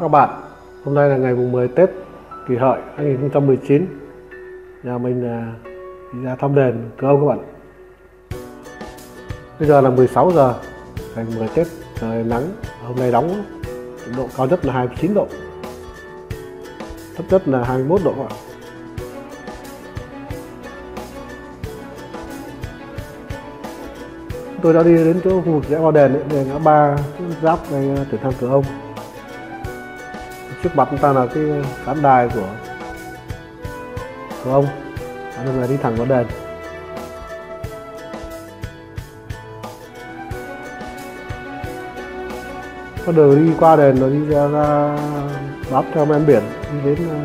Các bạn, hôm nay là ngày mùng 10 Tết kỷ hợi 2019 Nhà mình à, đi ra thăm đền cửa ông các bạn. Bây giờ là 16 giờ ngày 10 Tết, trời nắng, hôm nay đóng nhiệt độ cao nhất là 29 độ. Thấp nhất là 21 độ các bạn. Tôi đã đi đến chỗ khu vực rẽ vào đền đền ngã ba giáp ngay à, tuyển thang cửa ông trước mặt chúng ta là cái khán đài của của ông. Nên là đi thẳng vào đền. Bắt đầu đi qua đền rồi đi ra, ra bám theo men biển đi đến ờ,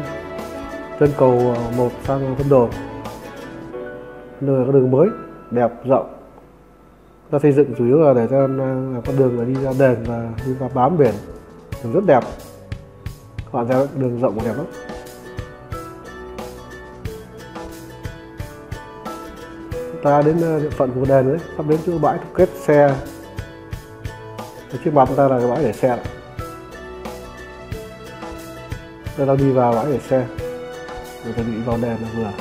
chân cầu ờ, một sang vân đồn. Nơi có đường mới đẹp rộng. Ta xây dựng chủ yếu là để cho ờ, con đường là đi ra đền và đi vào bám biển. Đường rất đẹp các bạn ra đường rộng và đẹp lắm. Ta đến ờ, địa phận của đền đấy, sắp đến chỗ bãi tập kết xe. Trước mặt ta là cái bãi để xe. Đây ta đi vào bãi để xe. Rồi ta bị vào đèn là vừa.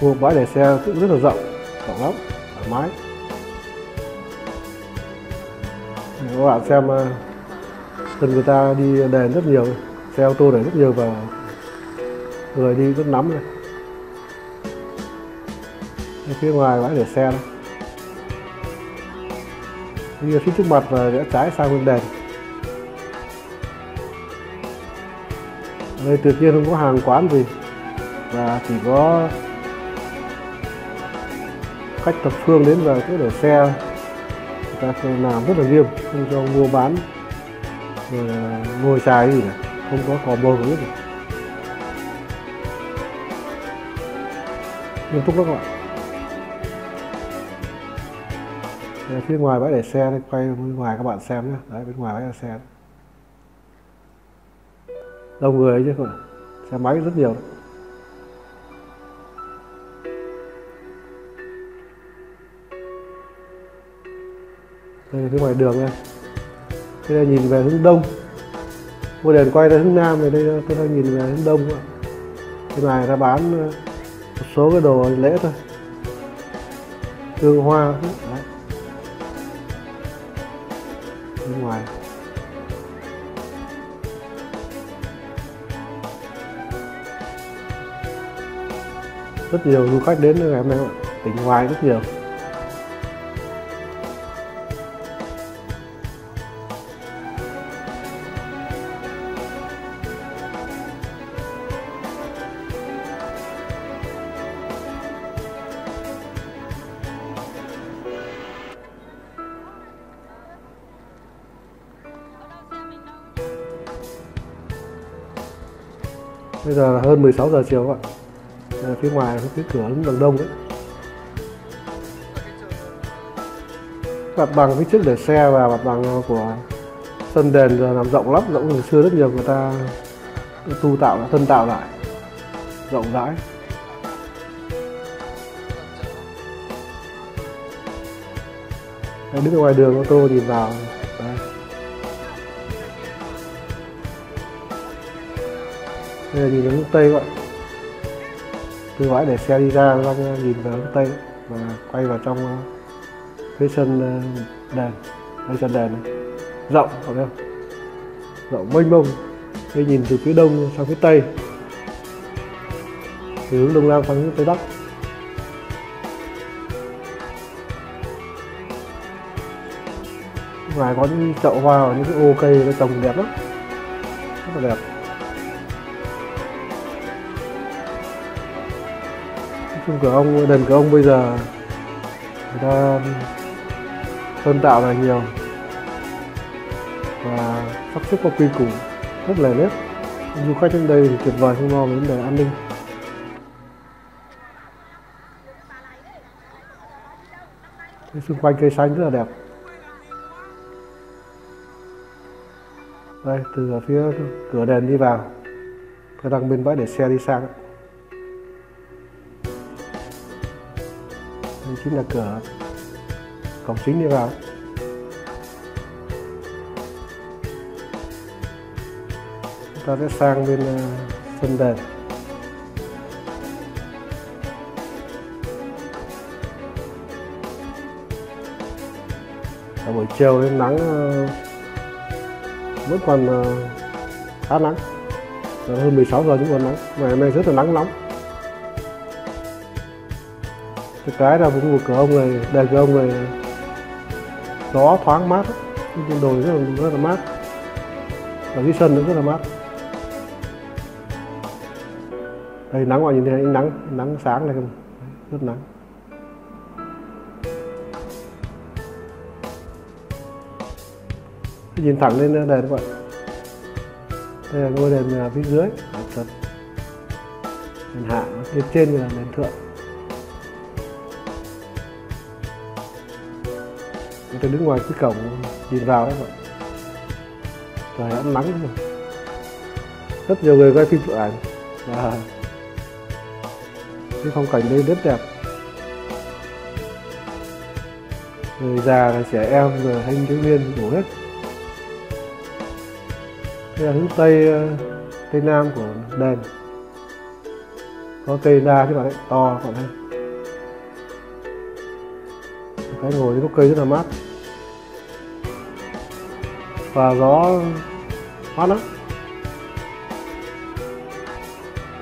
Khu bãi để xe cũng rất là rộng rộng lắm, thoải mái. Các bạn xem à, dân người ta đi đèn rất nhiều, xe ô tô đèn rất nhiều và người đi rất nắm này phía ngoài bãi để xe đó. Đi phía trước mặt và rẽ trái sang bên đèn đây tự nhiên không có hàng quán gì và chỉ có khách thập phương đến và cứ để xe ta làm rất là nghiêm không cho mua bán rồi ngồi xài gì cả không có cò bồ gì hết nghiêm túc lắm các bạn. Đây, phía ngoài bãi để xe đây, quay bên ngoài các bạn xem nhé đấy bên ngoài bãi để xe. Đông người ấy chứ không xe máy rất nhiều. đấy. Đây là phía ngoài đường đây đây là nhìn về hướng đông. Ngôi đèn quay ra hướng nam thì đây tôi đang nhìn về hướng đông ạ. Bên này ta bán ờ, một số cái đồ lễ thôi. Hương hoa. Đấy. Bên ngoài. Rất nhiều du khách đến ngày hôm nay tỉnh ngoài rất nhiều. Bây giờ là hơn 16 giờ chiều các bạn. À, phía ngoài phía cửa đằng đông đấy. Mặt bằng phía trước để xe và mặt bằng của sân đền giờ làm rộng lắm rộng từ xưa rất nhiều người ta tu tạo thân tạo lại. Rộng rãi. Đứng ở ngoài đường ô tô nhìn vào Đấy. đây là nhìn hướng tây các bạn tôi bãi để xe đi ra ra nhìn về hướng tây và quay vào trong ờ, cái sân ờ, đèn, đây sân đèn này. Rộng phải không? Rộng mênh mông. Tôi nhìn từ phía đông sang phía tây. Từ hướng đông nam sang hướng tây bắc. Ngoài có những chậu hoa và những cái ô cây nó trồng đẹp lắm. Rất là đẹp. Chung cửa ông đền cửa ông bây giờ, người ta tôn tạo là nhiều. Và sắp xếp có quy củ rất là nếp. Du khách đến đây thì tuyệt vời, không lo về vấn đề an ninh. Thế xung quanh cây xanh rất là đẹp. Đây, từ phía cửa đền đi vào. Tôi đang bên bãi để xe đi sang chính là cửa. Cổng chính đi vào. Chúng ta sẽ sang bên sân đền Ở buổi chiều đến nắng ờ, vẫn còn ờ, khá nắng. Hơn 16 giờ chúng còn nắng. Ngày hôm nay rất là nắng nóng. Cái cái là vùng của ông này đèn của ông này gió thoáng mát trên đồi rất là rất là mát. Và dưới sân cũng rất là mát. Đây, nắng ngoài nhìn thấy ánh nắng nắng sáng này không? Rất nắng. Nhìn thẳng lên, đèn các bạn. Đây là ngôi đèn à, phía dưới. Đèn hạ. Lên trên là đèn thượng. Tôi đứng ngoài cái cổng nhìn vào đấy bạn trời ấm nắng rồi rất nhiều người quay phim chụp ảnh. Và cái phong cảnh đây rất đẹp. Người già trẻ em rồi thanh thiếu niên đủ hết. Đây là hướng tây tây nam của đền. Có cây đa chứ bạn đấy to bạn thấy cái ngồi dưới gốc cây rất là mát và gió mát lắm.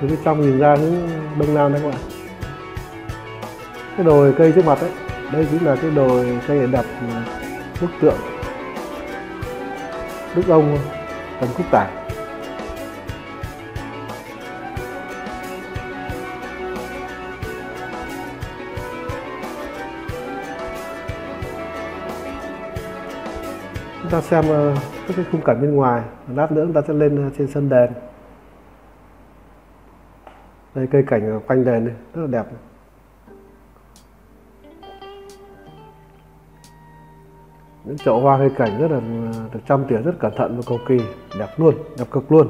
Từ bên trong nhìn ra hướng đông nam đấy các bạn. Cái đồi cây trước mặt đấy đây chính là cái đồi cây để đặt à, bức tượng. Đức ông tần Quốc Tài. Chúng ta xem ờ, các cái khung cảnh bên ngoài. Lát nữa chúng ta sẽ lên ờ, trên sân đền. Đây, cây cảnh ờ, quanh đền này rất là đẹp những chậu hoa cây cảnh rất là được chăm tỉa rất cẩn thận và cầu kỳ, đẹp luôn, đẹp cực luôn.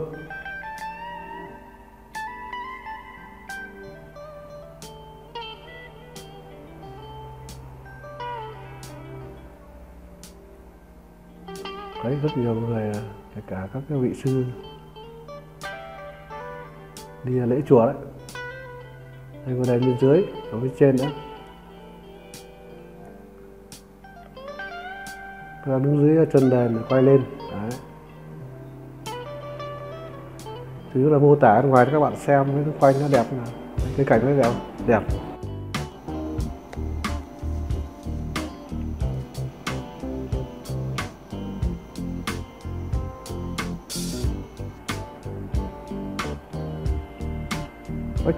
Rất nhiều người, kể cả các cái vị sư đi lễ chùa đấy. Đây có đèn bên dưới, ở phía trên nữa ta đứng dưới chân đèn để quay lên. Đấy. Thứ là mô tả ngoài cho các bạn xem, cái quanh nó đẹp cái cảnh nó đẹp đẹp.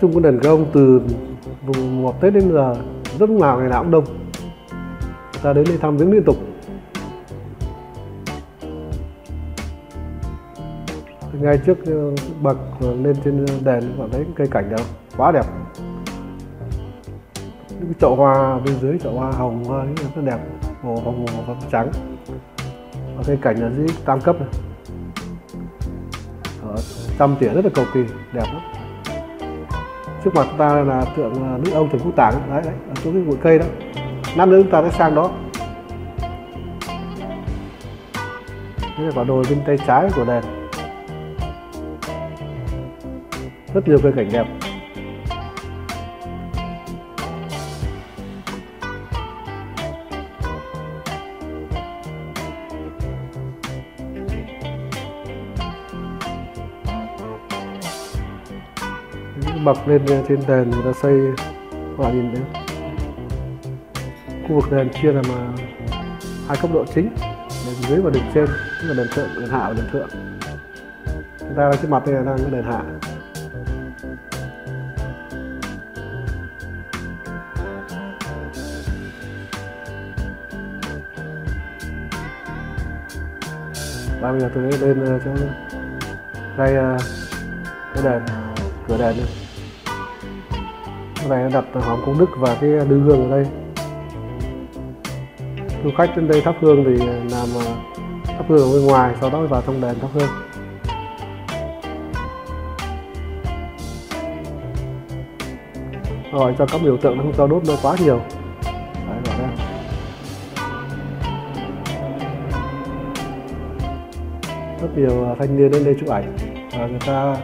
Chung cái đền công từ vùng một tết đến giờ, rất là ngày nào cũng đông. Ta đến đây thăm viếng liên tục. Ngay trước ờ, bậc lên trên đèn bạn thấy cây cảnh đâu quá đẹp. Những chậu hoa bên dưới, chậu hoa hồng, hoa rất đẹp, màu hồng màu hồng trắng. Và cây cảnh ở dưới tam cấp này. Trăm tỉa rất là cầu kỳ, đẹp lắm trước mặt ta là tượng à, nữ ông trần quốc tảng đấy đấy, ở chỗ cái bụi cây đó. Lát nữa chúng ta sẽ sang đó. Đây là quả đồi bên tay trái của đèn. Rất nhiều cây cảnh đẹp. Bậc lên ờ, trên đền người ta xây quả nhìn đấy khu vực đền chia làm ờ, hai cấp độ chính đền dưới và đền trên, tức là đền thượng đền hạ và đền thượng. Chúng ta đang trên mặt này đang cái đền hạ. Và bây giờ tôi sẽ lên ờ, cho đây cái đèn, cửa đèn này cái này đặt hòm công đức và cái đưa hương ở đây. Du khách đến đây thắp hương thì làm ờ, thắp hương ở bên ngoài, sau đó vào trong đền thắp hương. Rồi, cho các biểu tượng nó không cho đốt nó quá nhiều. Rất nhiều ờ, thanh niên đến đây chụp ảnh. Và người ta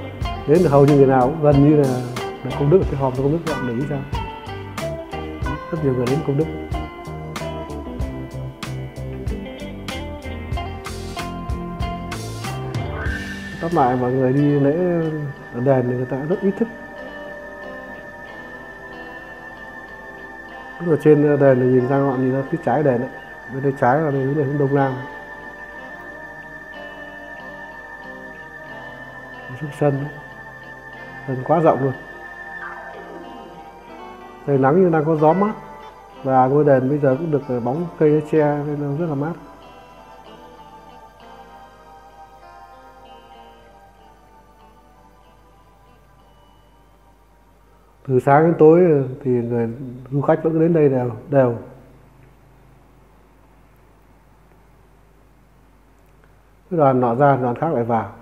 đến hầu như người nào cũng gần như là là công đức cái hòm công đức bạn để ý sao rất nhiều người đến công đức. Tóm lại mọi người đi lễ ở đền thì người ta rất ý thức. Lúc ở trên đền thì nhìn ra ngọn nhìn ra phía trái đền đấy bên đây trái là bên hướng đông nam. Xuống sân sân quá rộng luôn trời nắng nhưng đang có gió mát. Và ngôi đền bây giờ cũng được ờ, bóng cây che nên nó rất là mát. Từ sáng đến tối ờ, thì người du khách vẫn đến đây đều đều. Cái đoàn nọ ra, đoàn khác lại vào.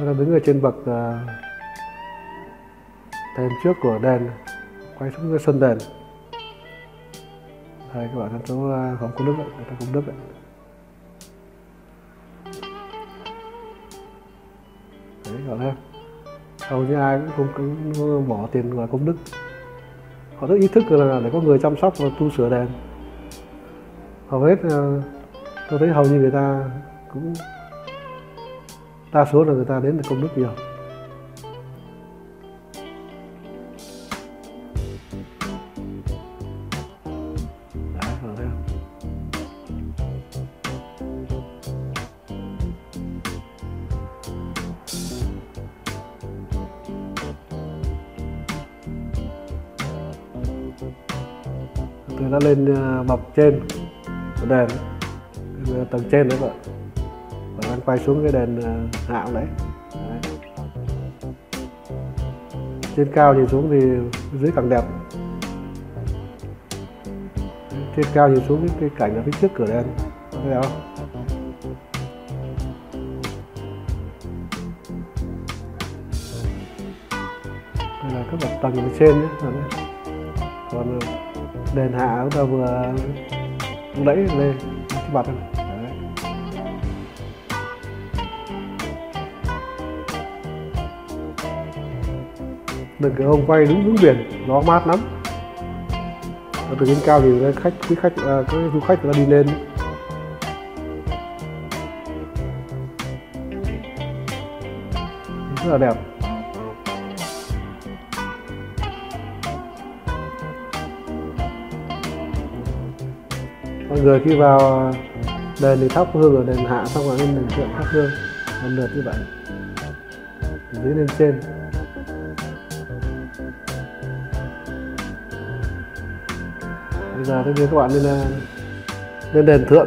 Tôi đang đứng ở trên bậc à, uh, thềm trước của đền quay xuống cái sân đền đây các bạn số chú hòm công đức đấy, người ta công đức đấy. đấy các bạn hầu như ai cũng không, cũng bỏ tiền vào công đức họ rất ý thức là để có người chăm sóc và tu sửa đèn. Hầu hết à, tôi thấy hầu như người ta cũng đa số là người ta đến là công đức nhiều. Tôi đã lên ờ, bậc trên của đèn, tầng trên đấy bạn và quay xuống cái đền ờ, hạo hạ đấy. đấy. Trên cao nhìn xuống thì dưới càng đẹp. Trên cao nhìn xuống cái, cái cảnh ở phía trước cửa đền thấy không? Đây là các bậc tầng ở trên nhé còn ờ, đền hạ chúng ta vừa đẩy lên cái mặt này. Đừng cái ông quay đúng hướng biển gió mát lắm. Và từ trên cao thì cái khách quý khách à, các du khách người ta đi lên. Rất là đẹp. Mọi người khi vào đền thì thắp hương ở đền hạ xong rồi lên đền thượng thắp hương lần lượt như vậy. Dưới lên trên. Giờ tôi đưa các bạn lên ờ, lên đền thượng.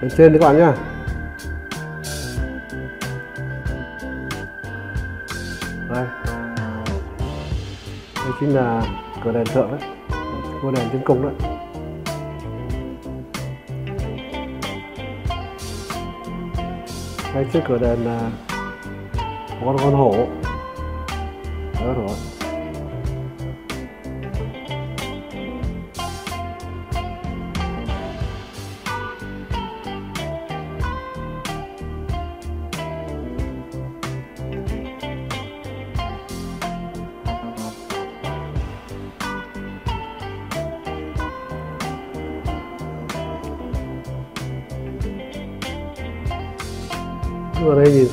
Đền trên đấy các bạn nhá. Đây. Đây chính là cửa đền thượng đấy. Ngôi đền trên cùng đấy. Ngay trước cửa đền là con con hổ. Đó rồi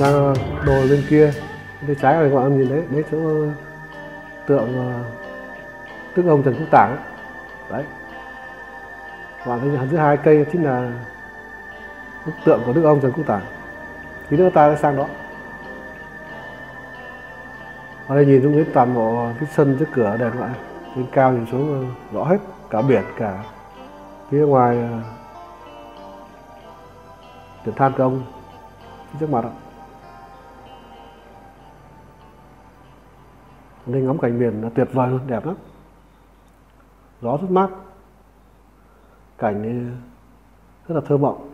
sang đồi bên kia. Bên trái này các bạn nhìn đấy? Đấy, chỗ ờ, tượng tức đức ông trần quốc tảng. Đấy. Các bạn thấy giữa hai cây chính là bức tượng của đức ông trần quốc tảng. Thì nữa ta sẽ sang đó. Ở đây nhìn xuống đến toàn bộ cái sân trước cửa đèn lại trên cao nhìn xuống ờ, rõ hết cả biển, cả phía ngoài tiền than công trước mặt ạ. Nên ngắm cảnh biển là tuyệt vời luôn, đẹp lắm. Gió rất mát. Cảnh rất là thơ mộng.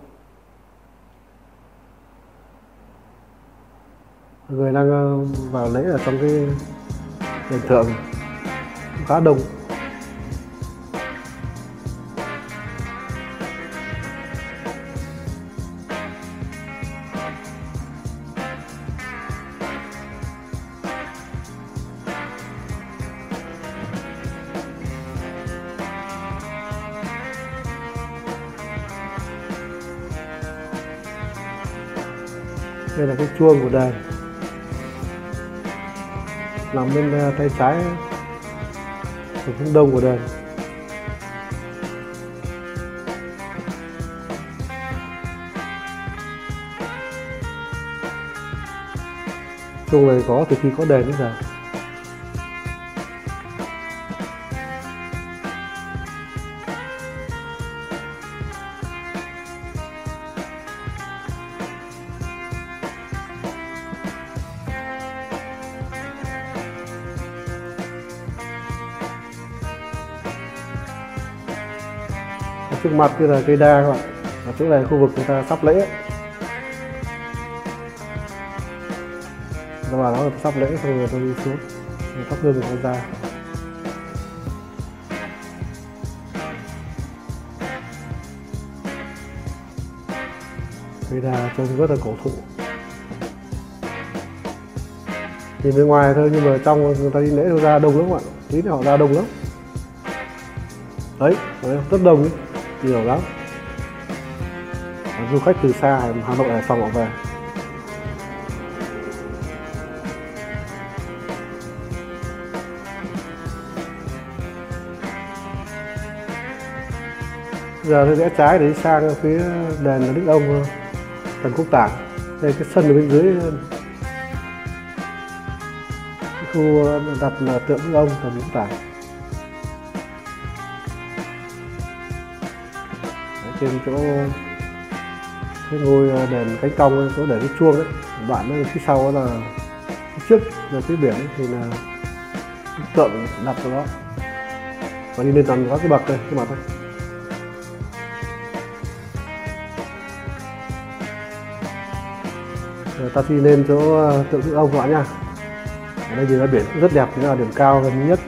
Người đang ờ, vào lễ ở trong cái đền thượng. Khá đông. Đây là cái chuông của đèn, nằm bên à, tay trái. Ở hướng đông của đền chuông này có từ khi có đèn đến giờ. Trước mặt kia là cây đa các bạn. Và chỗ này khu vực chúng ta sắp lễ. Nó đó là sắp lễ xong rồi tôi đi xuống. Rồi thắp hương người ta. Cây đa trông rất là cổ thụ. Nhìn bên ngoài thôi nhưng mà trong người ta đi lễ đâu ra đông lắm các bạn tí nữa họ ra đông lắm. Đấy, đấy rất đông ấy nhiều lắm. Du khách từ xa Hà Nội, Hải Phòng họ về. Giờ tôi rẽ trái để đi sang phía đền Đức Ông Trần Quốc Tảng đây, cái sân ở bên dưới khu đặt là tượng Đức Ông Trần Quốc Tảng trên chỗ cái ngôi ờ, đền cánh công chỗ để cái chuông ấy đoạn phía sau là phía trước là phía biển ấy, thì là tượng đặt vào đó. Và đi lên tầng các cái bậc đây cái mặt đây Rồi ờ, ta đi lên chỗ ờ, tượng đức ông các bạn nha ở đây thì là biển rất đẹp nó là điểm cao gần nhất.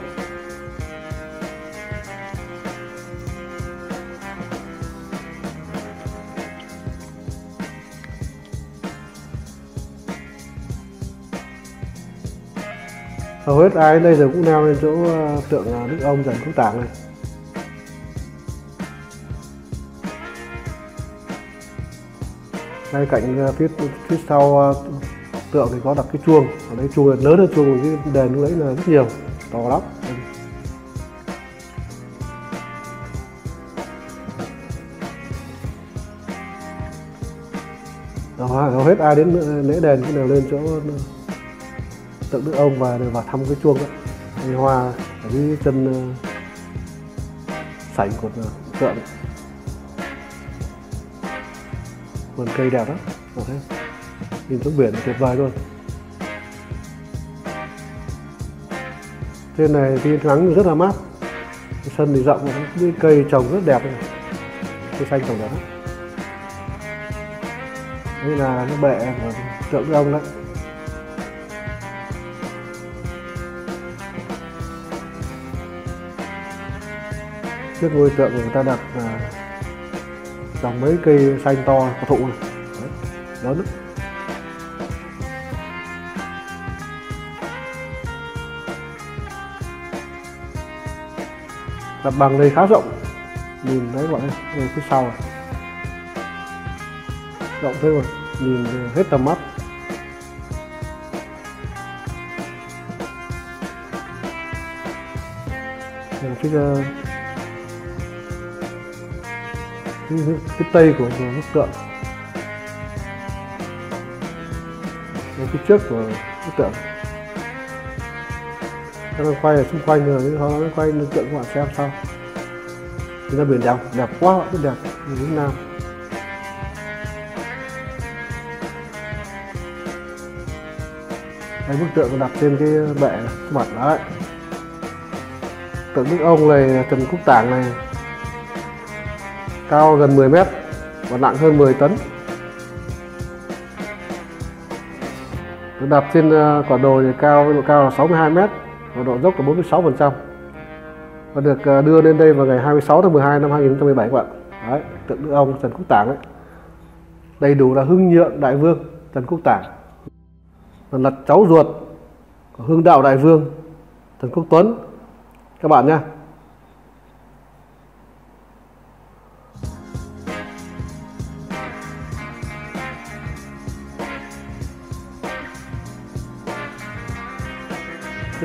Bớt ai đến đây giờ cũng leo lên chỗ ờ, tượng ờ, đức ông dần quốc tảng này. Ngay cạnh ờ, phía phía sau tượng thì có đặt cái chuông. Ở đây chuông lớn hơn chuông của cái đền lúc đấy là rất nhiều, to lắm. Đó, hầu hết ai đến lễ đền cũng đều lên chỗ tượng đức ông và vào thăm cái chuông đó cây hoa ở cái chân ờ, sảnh của ờ, tượng tượng vườn cây đẹp lắm. Ok nhìn xuống biển tuyệt vời luôn. Trên này thì nắng rất là mát. Cái sân thì rộng, cái cây trồng rất đẹp này. Cây xanh trồng đẹp lắm. Đây là cái bệ của tượng đức ông đấy. Trước ngôi tượng người ta đặt là trồng mấy cây xanh to cổ thụ này. Đấy, lớn lắm. Mặt bằng đây khá rộng. Nhìn thấy gọi đây phía sau này. rộng thế rồi nhìn hết tầm mắt. Nhìn phía à, cái, cái tây của, của bức tượng. Và cái trước của bức tượng. Các bạn quay ở xung quanh rồi nó quay lên tượng các bạn xem sao. Thì ra biển đẹp đẹp quá rất đẹp. Ở hướng nam. Đây bức tượng đặt trên cái bệ mặt đó, đấy. Tượng đức ông này trần quốc tảng này cao gần 10 mét và nặng hơn 10 tấn. Được đặt trên ờ, quả đồi thì cao, độ cao là 62 mét và độ dốc là 46% và được ờ, đưa lên đây vào ngày 26 tháng 12 năm 2017 các bạn. Đấy, tượng nữ ông Trần Quốc Tảng đấy đầy đủ là hưng nhượng đại vương Trần Quốc Tảng. Là cháu ruột của hưng đạo đại vương Trần Quốc Tuấn. Các bạn nhé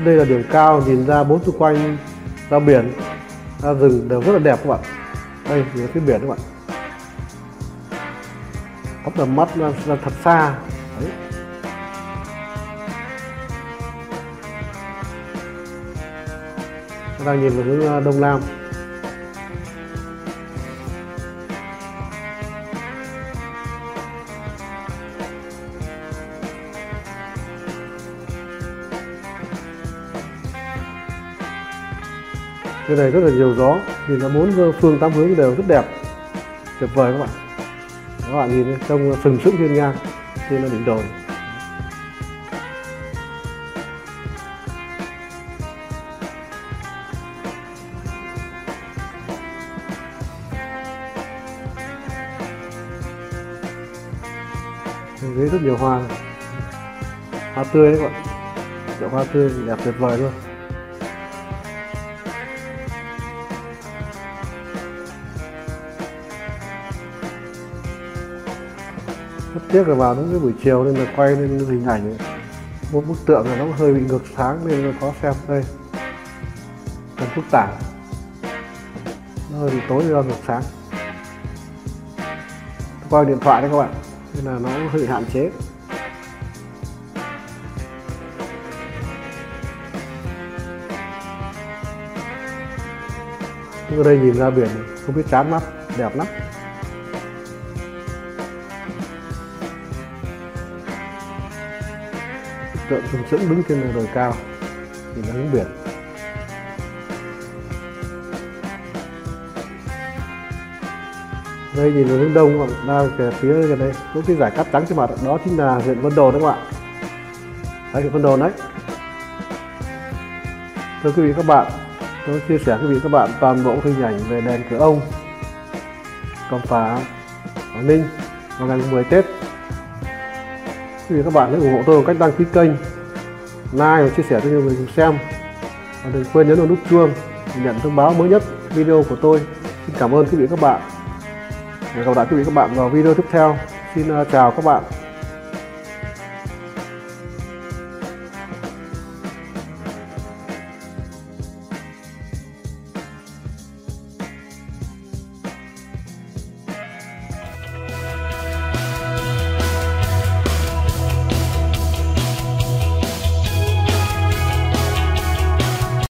đây là điểm cao nhìn ra bốn xung quanh ra biển ra rừng đều rất là đẹp các bạn. Đây nhìn phía biển các bạn. Có tầm mắt ra, ra thật xa. Đấy. đang nhìn vào hướng à, đông nam. Cái này rất là nhiều gió, nhìn nó bốn phương tám hướng đều rất đẹp, tuyệt vời các bạn. Các bạn nhìn trong sừng sững thiên ngang trên đỉnh đồi. dưới rất nhiều hoa. Hoa tươi đấy các bạn. Chậu hoa tươi đẹp tuyệt vời luôn. Tiếc là vào đúng cái buổi chiều nên là quay lên hình ảnh. Một bức tượng là nó hơi bị ngược sáng nên là có xem đây. Trần phức tả. Nó hơi bị tối do ngược sáng. Quay điện thoại đấy các bạn, nên là nó hơi bị hạn chế. Ở đây nhìn ra biển, không biết chán mắt, đẹp lắm. Tượng sừng sững đứng trên đồi cao, nhìn hướng biển. Đây nhìn vào hướng đông các bạn đang về phía gần đây có cái giải cát trắng trên mặt đó chính là huyện Vân Đồn đấy các bạn đấy, huyện Vân Đồn đấy. Thưa quý vị các bạn, tôi chia sẻ quý vị các bạn toàn bộ hình ảnh về đèn cửa ông Cầm phá Quảng Ninh vào ngày 10 Tết thì các bạn hãy ủng hộ tôi bằng cách đăng ký kênh, like và chia sẻ cho nhiều người cùng xem. Và đừng quên nhấn vào nút chuông để nhận thông báo mới nhất video của tôi. Xin cảm ơn quý vị các bạn. Hẹn gặp lại quý vị các bạn vào video tiếp theo. Xin à, chào các bạn.